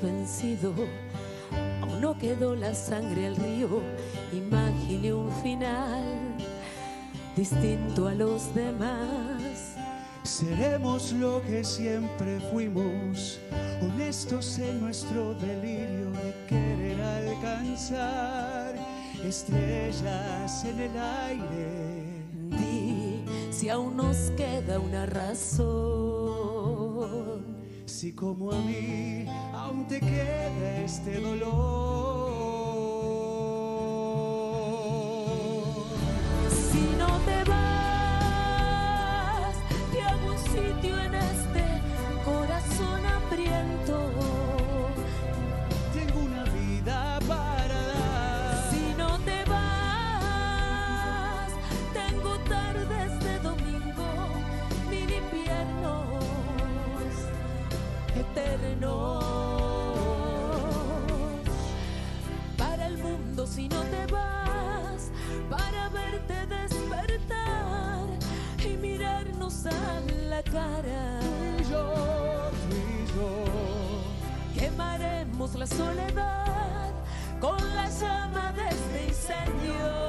vencido. Aún no quedó la sangre al río. Imagine un final distinto a los demás. Seremos lo que siempre fuimos, honestos en nuestro delirio de querer alcanzar estrellas en el aire. Di si aún nos queda una razón. Si como a mí aún te queda este dolor. La soledad con la llama de este incendio.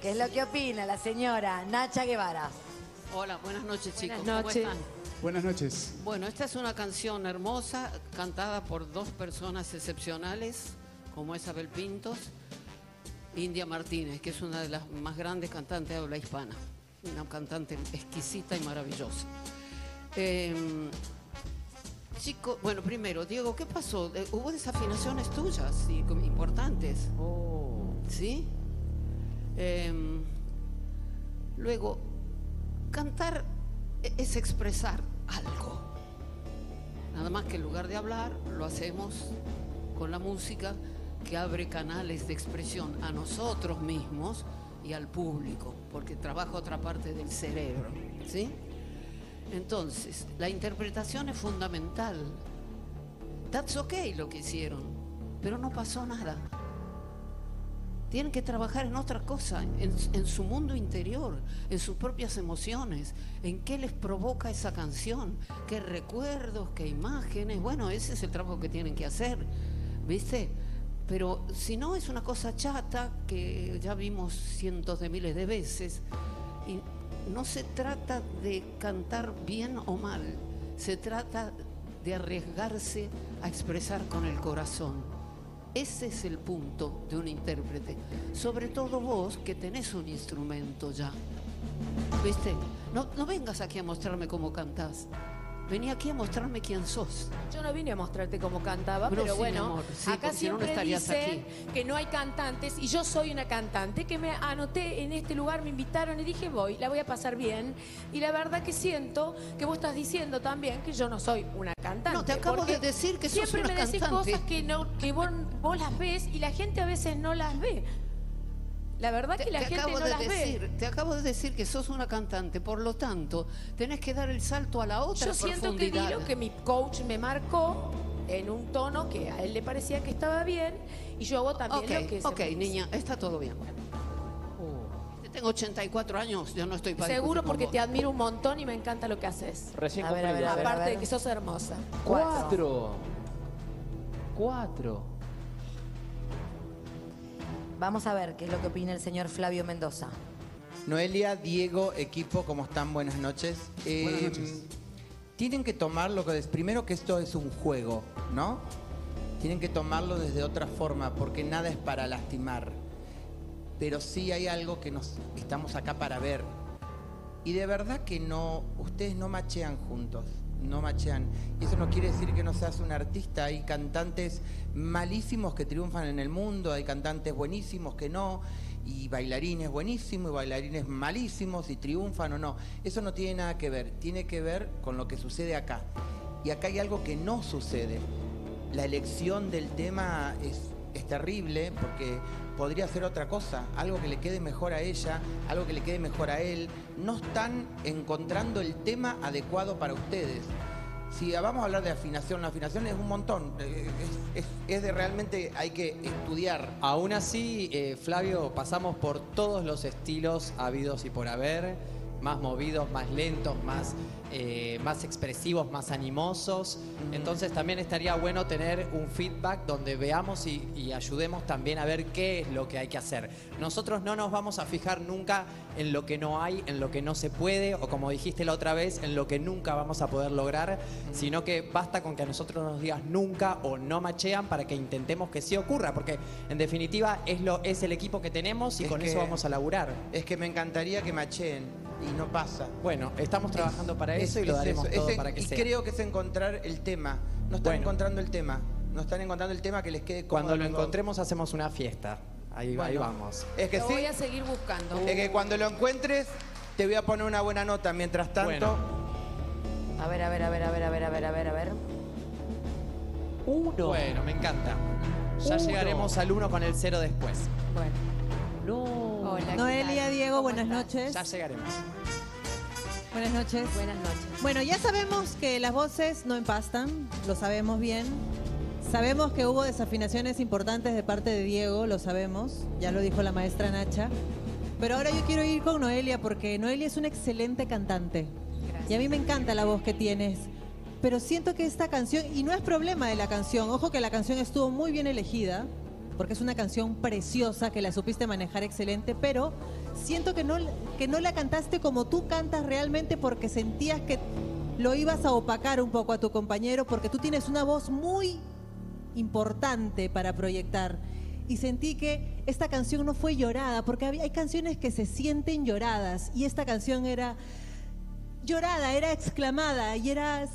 Qué es lo que opina la señora Nacha Guevara. Hola, buenas noches chicos. Buenas noches. ¿Cómo están? Buenas noches. Bueno, esta es una canción hermosa, cantada por dos personas excepcionales, como Isabel Pintos, India Martínez, que es una de las más grandes cantantes de habla hispana. Una cantante exquisita y maravillosa. Eh, chico, bueno, primero, Diego, ¿qué pasó? Eh, ¿Hubo desafinaciones tuyas, sí, importantes? Oh. ¿Sí? Em, luego, cantar e- es expresar algo. Nada más que en lugar de hablar, lo hacemos con la música que abre canales de expresión a nosotros mismos y al público, porque trabaja otra parte del cerebro. ¿Sí? Entonces, la interpretación es fundamental. That's okay lo que hicieron, pero no pasó nada. Tienen que trabajar en otra cosa, en, su mundo interior, en sus propias emociones, en qué les provoca esa canción, qué recuerdos, qué imágenes. Bueno, ese es el trabajo que tienen que hacer, ¿viste? Pero si no es una cosa chata que ya vimos cientos de miles de veces, y no se trata de cantar bien o mal, se trata de arriesgarse a expresar con el corazón. Ese es el punto de un intérprete. Sobre todo vos que tenés un instrumento ya. ¿Viste? No, no vengas aquí a mostrarme cómo cantás. Vení aquí a mostrarme quién sos. Yo no vine a mostrarte cómo cantaba, Pero pero sí, bueno, mi amor, sí, acá porque si no, siempre dicen que no hay cantantes y yo soy una cantante que me anoté en este lugar, me invitaron y dije voy, la voy a pasar bien y la verdad que siento que vos estás diciendo también que yo no soy una cantante. No, te acabo de decir que sos siempre una me decís cantante. cosas que no que vos, vos las ves y la gente a veces no las ve. La verdad Te, que la te gente acabo no de las decir, ve. te acabo de decir que sos una cantante, por lo tanto, tenés que dar el salto a la otra Yo siento que di lo que mi coach me marcó en un tono que a él le parecía que estaba bien y yo hago también Ok, lo que ok, niña, está todo bien. Tengo 84 años, yo no estoy para Seguro porque te admiro un montón y me encanta lo que haces. Recién A ver, a ver, a ver. Aparte de que sos hermosa. Cuatro. Cuatro. Vamos a ver qué es lo que opina el señor Flavio Mendoza. Noelia, Diego, equipo, ¿cómo están? Buenas noches. Eh, Buenas noches. Tienen que tomar lo que es, primero que esto es un juego, ¿no? Tienen que tomarlo desde otra forma, porque nada es para lastimar. Pero sí hay algo que nos estamos acá para ver. Y de verdad que no, ustedes no machean juntos, no machean. Y eso no quiere decir que no seas un artista. Hay cantantes malísimos que triunfan en el mundo, hay cantantes buenísimos que no, y bailarines buenísimos y bailarines malísimos y triunfan o no. Eso no tiene nada que ver, tiene que ver con lo que sucede acá. Y acá hay algo que no sucede. La elección del tema es terrible porque podría ser otra cosa, algo que le quede mejor a ella, algo que le quede mejor a él. No están encontrando el tema adecuado para ustedes. Si vamos a hablar de afinación, la afinación es un montón. eh, Es, de realmente hay que estudiar. Aún así, eh, Flavio, pasamos por todos los estilos habidos y por haber, más movidos, más lentos, más, eh, más expresivos, más animosos. Entonces también estaría bueno tener un feedback donde veamos y, y ayudemos también a ver qué es lo que hay que hacer. Nosotros no nos vamos a fijar nunca en lo que no hay, en lo que no se puede, o como dijiste la otra vez, en lo que nunca vamos a poder lograr, sino que basta con que a nosotros nos digas nunca o no machean para que intentemos que sí ocurra, porque en definitiva es, lo, es el equipo que tenemos y Es con que- eso vamos a laburar. Es que me encantaría que macheen y no pasa. Bueno, estamos trabajando para Es- eso y lo daremos eso, todo es en- para que y sea. creo que es encontrar el tema. No están Bueno. encontrando el tema. No están encontrando el tema que les quede cómodo Cuando lo encontremos hacemos una fiesta. Ahí, ahí Bueno, vamos. Es que Lo sí. voy a seguir buscando. Es que cuando lo encuentres, te voy a poner una buena nota. Mientras tanto, Bueno. A ver, a ver, a ver, a ver, a ver, a ver, a ver, a ver. Uno. Bueno, me encanta. Ya Uno. llegaremos al uno con el cero después. Bueno. No. Hola, ¿qué Noelia? Diego, ¿Cómo buenas estás? noches. Ya llegaremos. Buenas noches. Buenas noches. Bueno, ya sabemos que las voces no empastan, lo sabemos bien. Sabemos que hubo desafinaciones importantes de parte de Diego, lo sabemos, ya lo dijo la maestra Nacha. Pero ahora yo quiero ir con Noelia porque Noelia es una excelente cantante. Y a mí me encanta la voz que tienes. Pero siento que esta canción, y no es problema de la canción, ojo que la canción estuvo muy bien elegida, porque es una canción preciosa que la supiste manejar excelente, pero siento que no, que no la cantaste como tú cantas realmente porque sentías que lo ibas a opacar un poco a tu compañero, porque tú tienes una voz muy importante para proyectar. Y sentí que esta canción no fue llorada, porque hay canciones que se sienten lloradas, y esta canción era llorada, era exclamada, y era...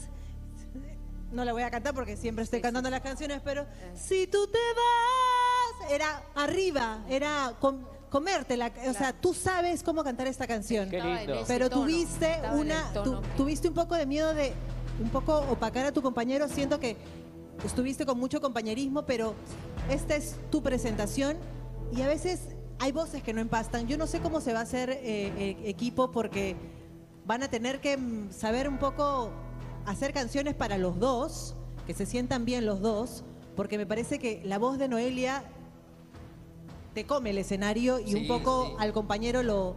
No la voy a cantar porque siempre estoy cantando las canciones, pero si tú te vas, era arriba, era com- comértela, o sea, tú sabes cómo cantar esta canción. Qué lindo. Pero tuviste una, tu- tuviste un poco de miedo de un poco opacar a tu compañero. Siento que estuviste con mucho compañerismo, pero esta es tu presentación y a veces hay voces que no empastan. Yo no sé cómo se va a hacer eh, eh, equipo porque van a tener que mm, saber un poco hacer canciones para los dos, que se sientan bien los dos, porque me parece que la voz de Noelia te come el escenario y un poco sí. al compañero lo,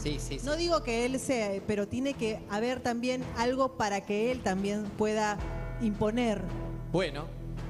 Sí, sí, sí. no digo que él sea, pero tiene que haber también algo para que él también pueda imponer. Bueno,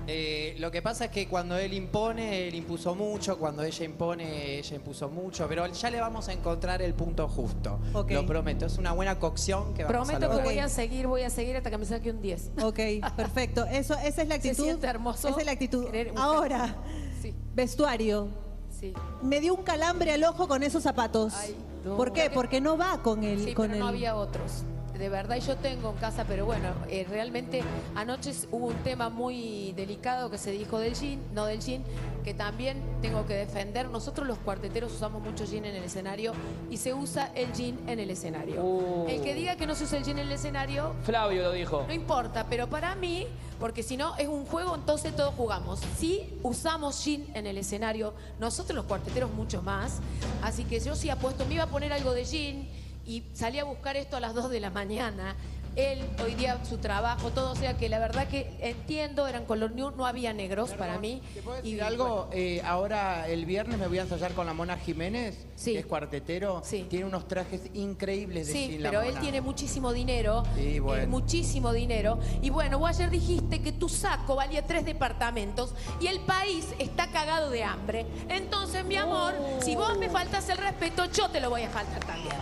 eh, lo que pasa es que cuando él impone, él impuso mucho, cuando ella impone, ella impuso mucho, pero ya le vamos a encontrar el punto justo. Lo prometo, es una buena cocción que vamos a Prometo que voy a seguir, voy a seguir hasta que me saque un 10. Ok, perfecto. Eso, esa es la Se actitud. siente hermoso Esa es la actitud. Ahora, Sí, vestuario. Sí. Me dio un calambre al ojo con esos zapatos. Ay. ¿Por qué? Porque no va con el. Sí, con pero no el- había otros. De verdad, y yo tengo en casa, pero bueno, eh, realmente anoche hubo un tema muy delicado que se dijo del jean, no del jean, que también tengo que defender. Nosotros los cuarteteros usamos mucho jean en el escenario y se usa el jean en el escenario. Uh. El que diga que no se usa el jean en el escenario, Flavio lo dijo. no importa, pero para mí, porque si no es un juego, entonces todos jugamos. Si usamos jean en el escenario, nosotros los cuarteteros mucho más. Así que yo sí apuesto, me iba a poner algo de jean y salí a buscar esto a las 2 de la mañana. Él, hoy día, su trabajo, todo, o sea que la verdad que entiendo, eran color new, no había negros para mí. ¿Te puedo Y algo? Eh, ahora el viernes me voy a ensayar con la Mona Jiménez, Sí. que es cuartetero. Sí. Tiene unos trajes increíbles de Sí, Jean La pero él tiene muchísimo dinero, Sí, bueno. eh, muchísimo dinero. Y bueno, vos ayer dijiste que tu saco valía tres departamentos y el país está cagado de hambre. Entonces, mi amor, si vos me faltas el respeto, yo te lo voy a faltar también.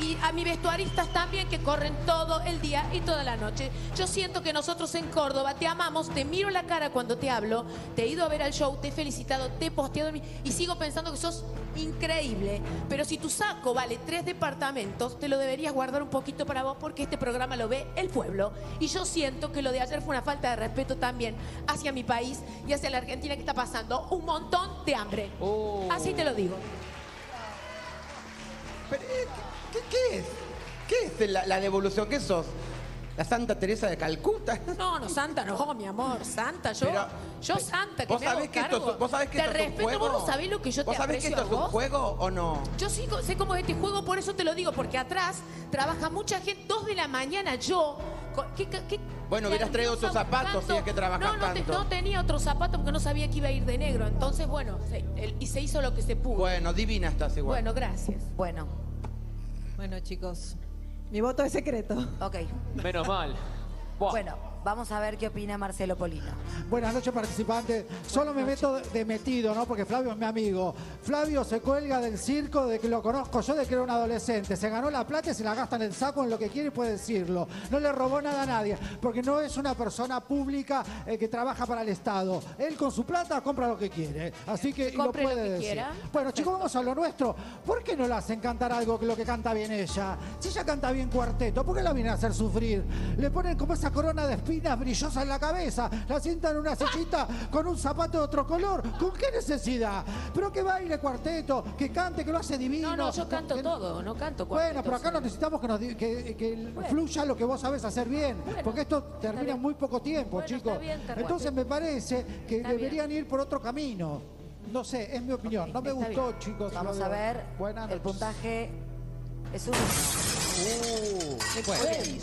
Y a mis vestuaristas también que corren todo el día y toda la noche. Yo siento que nosotros en Córdoba te amamos, te miro la cara cuando te hablo, te he ido a ver al show, te he felicitado, te he posteado y sigo pensando que sos increíble. Pero si tu saco vale tres departamentos, te lo deberías guardar un poquito para vos porque este programa lo ve el pueblo. Y yo siento que lo de ayer fue una falta de respeto también hacia mi país y hacia la Argentina que está pasando un montón de hambre. Oh. Así te lo digo. Pero, ¿qué, qué es? ¿Qué es la, la devolución? ¿Qué sos? La Santa Teresa de Calcuta. No, no, Santa, no, mi amor, Santa, yo, Pero- yo Santa, que ¿Vos me hago sabés que esto, cargo. es- vos sabés que te esto es un respeto, juego? vos no sabés lo que yo te ¿Vos sabés que aprecio esto es un vos? juego o no? Yo sí sé cómo es este juego, por eso te lo digo, porque atrás trabaja mucha gente, dos de la mañana, yo... co- ¿qué- qué- qué- Bueno, hubieras traído tus zapatos, buscando- si es que trabajas no, no, te- tanto. no tenía otro zapato porque no sabía que iba a ir de negro. Entonces, bueno, se- el- y se hizo lo que se pudo. Bueno, divina estás igual. Bueno, gracias. Bueno, Bueno, chicos, mi voto es secreto. ok. Menos mal. Buah. Bueno, vamos a ver qué opina Marcelo Polino. Buenas noches, participantes. Solo me meto de metido, ¿no? Porque Flavio es mi amigo. Flavio se cuelga del circo de que lo conozco yo de que era un adolescente. Se ganó la plata y se la gasta en el saco en lo que quiere y puede decirlo. No le robó nada a nadie, porque no es una persona pública eh, que trabaja para el Estado. Él con su plata compra lo que quiere. Así que y lo Compre lo puede que decir. quiera. Bueno, chicos, vamos a lo nuestro. ¿Por qué no la hacen cantar algo que lo que canta bien ella? Si ella canta bien cuarteto, ¿por qué la vienen a hacer sufrir? Le ponen como esa corona de espinas brillosa en la cabeza, la sientan en una sillita con un zapato de otro color. ¿Con qué necesidad? Pero que baile cuarteto, que cante, que lo hace divino. No, no, yo canto Que- todo, no canto Bueno, cuarteto pero acá no necesitamos que, nos di- que, que fluya lo que vos sabés hacer bien, Bueno, porque esto termina en muy poco tiempo, Bueno, chicos. bien, Entonces me parece que Está deberían ir por otro camino. No sé, es mi opinión. no me gustó, bien. chicos. Vamos a ver. Buenas El puntaje es un uno. Bueno,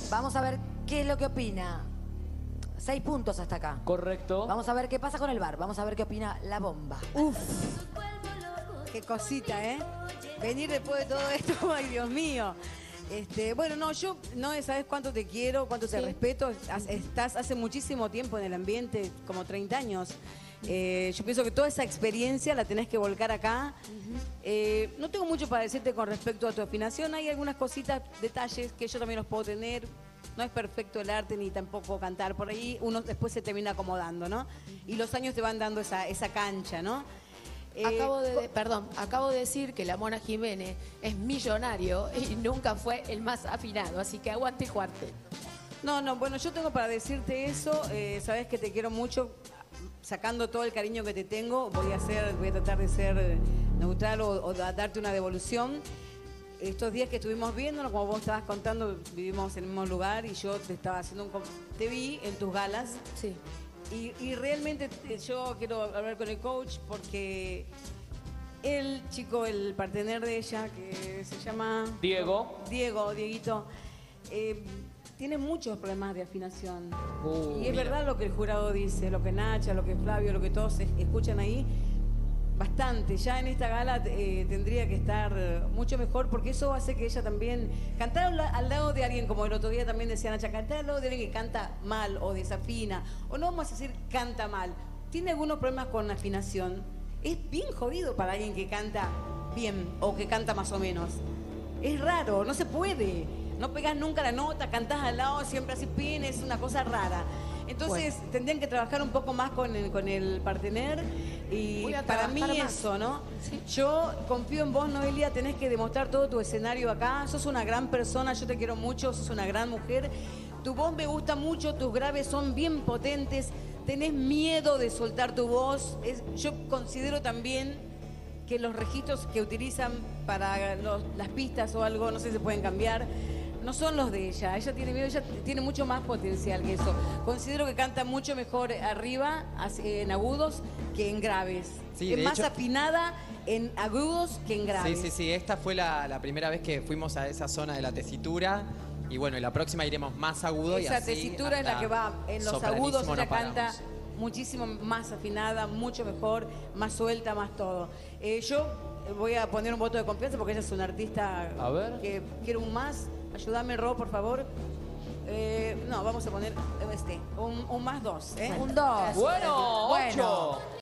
Vamos a ver qué es lo que opina. Seis puntos hasta acá. Correcto. Vamos a ver qué pasa con el bar. Vamos a ver qué opina la bomba. Uf, qué cosita, ¿eh? Venir después de todo esto, ay Dios mío. Este, bueno, no, yo no sabes cuánto te quiero, cuánto te Sí. respeto. Has- Estás hace muchísimo tiempo en el ambiente, como 30 años. Eh, yo pienso que toda esa experiencia la tenés que volcar acá. Eh, no tengo mucho para decirte con respecto a tu afinación. Hay algunas cositas, detalles que yo también los puedo tener. No es perfecto el arte ni tampoco cantar. Por ahí uno después se termina acomodando, ¿no? Y los años te van dando esa, esa cancha, ¿no? Eh, Acabo de, perdón, acabo de decir que la Mona Jiménez es millonario y nunca fue el más afinado, así que aguante cuarteto. No, no, bueno, yo tengo para decirte eso, eh, sabes que te quiero mucho, sacando todo el cariño que te tengo, voy a hacer, voy a tratar de ser neutral o, o da- darte una devolución. Estos días que estuvimos viendo, como vos estabas contando, vivimos en el mismo lugar y yo te estaba haciendo un... Te vi en tus galas Sí. y, y realmente eh, yo quiero hablar con el coach porque el chico, el partener de ella, que se llama... Diego. Diego, Dieguito, eh, tiene muchos problemas de afinación. Uh, y es mira. verdad lo que el jurado dice, lo que Nacha, lo que Flavio, lo que todos es- escuchan ahí. Bastante. Ya en esta gala eh, tendría que estar mucho mejor porque eso hace que ella también. Cantar al lado de alguien, como el otro día también decía Nacha, cantar al lado de alguien que canta mal o desafina, o no vamos a decir canta mal, tiene algunos problemas con afinación. Es bien jodido para alguien que canta bien o que canta más o menos. Es raro, no se puede. No pegas nunca la nota, cantás al lado, siempre así pin, es una cosa rara. Entonces tendrían que trabajar un poco más con el, con el partener y para mí más. eso, ¿no? Sí. Yo confío en vos, Noelia, tenés que demostrar todo tu escenario acá. Sos una gran persona, yo te quiero mucho, sos una gran mujer. Tu voz me gusta mucho, tus graves son bien potentes. Tenés miedo de soltar tu voz. Es- yo considero también que los registros que utilizan para los- las pistas o algo, no sé si se pueden cambiar, no son los de ella. Ella tiene miedo, ella tiene mucho más potencial que eso. Considero que canta mucho mejor arriba, en agudos, que en graves. Sí, es más hecho- afinada en agudos que en graves. Sí, sí, sí. Esta fue la, la primera vez que fuimos a esa zona de la tesitura. Y bueno, y la próxima iremos más agudo. y Esa así tesitura es la que va en los agudos, ella canta muchísimo más afinada, mucho mejor, más suelta, más todo. Eh, yo voy a poner un voto de confianza porque ella es una artista A ver. que quiero un más. Ayúdame, Ro, por favor. Eh, no, vamos a poner este, un, un más dos. ¿eh? Un dos. Bueno, Bueno. ocho.